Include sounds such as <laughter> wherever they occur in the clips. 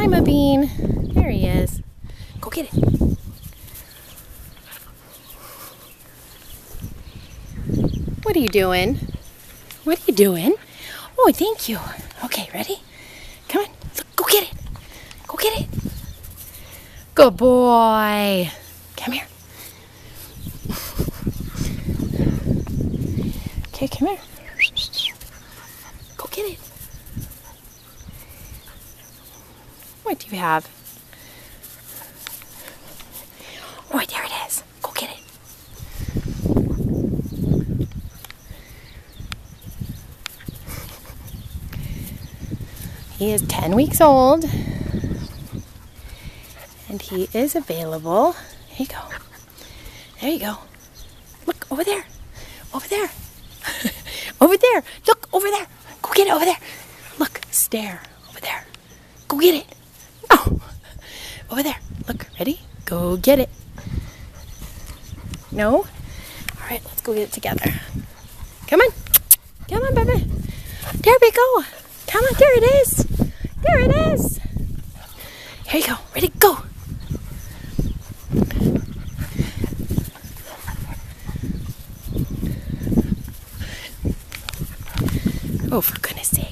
Lima bean. There he is. Go get it. What are you doing? What are you doing? Oh, thank you. Okay, ready? Come on. Look, go get it. Go get it. Good boy. Come here. Okay, come here. Go get it. What do you have? Oh, there it is. Go get it. <laughs> He is 10 weeks old and he is available. Here you go. There you go. Look over there. Over there. <laughs> over there. Look over there. Go get it over there. Look, stare over there. Go get it. Over there. Look, ready? Go get it. No? All right, let's go get it together. Come on. Come on, baby. There we go. Come on, there it is. There it is. Here you go. Ready, go. Oh, for goodness sake.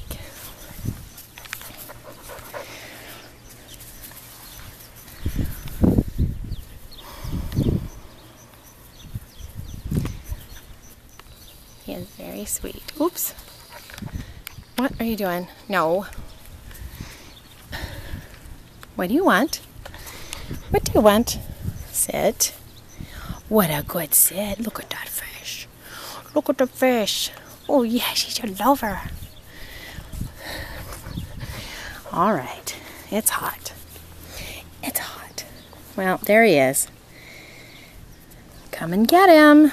He is very sweet. Oops. What are you doing? No. What do you want? What do you want? Sit. What a good sit. Look at that fish. Look at the fish. Oh, yeah, she's your lover. All right. It's hot. It's hot. Well, there he is. Come and get him.